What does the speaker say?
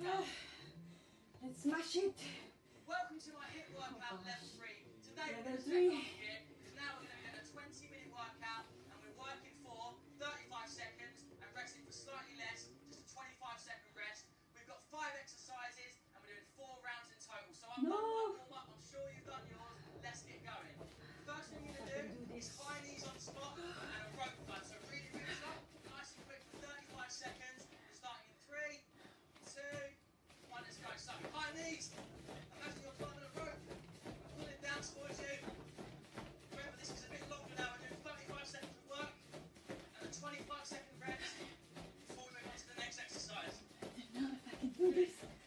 workout. Let's smash it. Welcome to my HIIT workout level three. Today we're going to take off here because now we're going to get a 20 minute workout and we're working for 35 seconds and resting for slightly less, just a 25 second rest. We've got five exercises and we're doing four rounds in total. So I'm No. this.